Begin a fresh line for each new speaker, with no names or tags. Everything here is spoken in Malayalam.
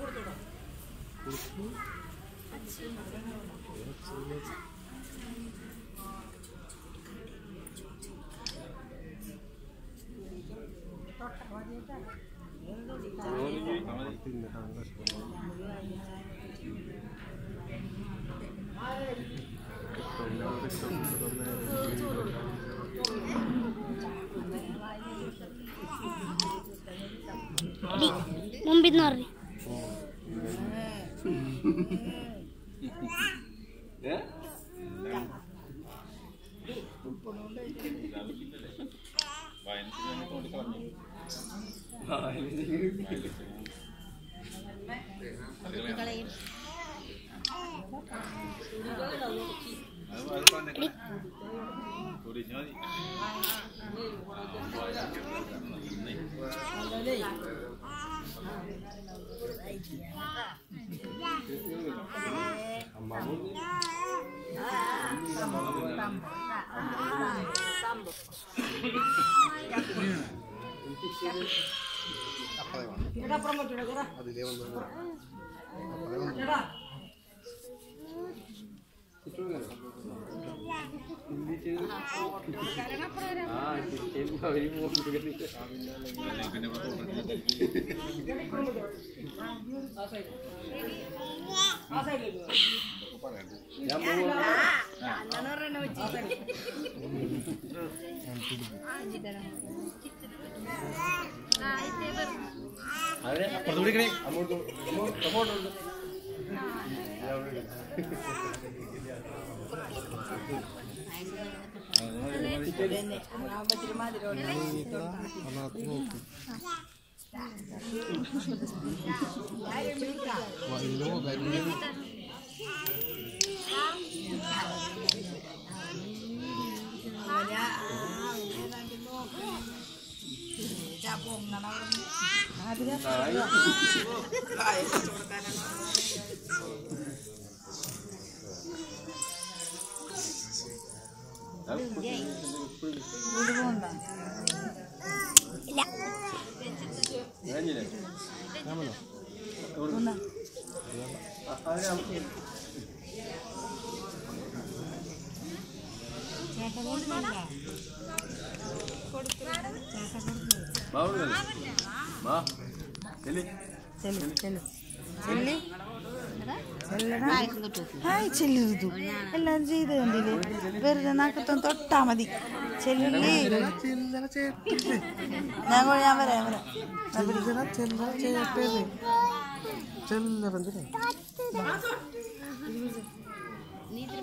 കൊടുക്കണം Mumbit Norri. Oh, Thank you. പറഞ്ഞു
അതെ അപ്പുറത്ത് പിടിക്കണേ അങ്ങോട്ട് അങ്ങോട്ട് കഴിഞ്ഞില്ലേ വാ. ചെല്ലി
ഹായ് ചെല്ലരുതു എല്ലാം ചെയ്ത് കണ്ടില്ലേ? വെറുതെ നാക്കത്തൊന്ന് തൊട്ടാ മതി. ചെല്ലി. ഞാൻ ഞാൻ വരാം വരാം.
നീ ഇത്തിരി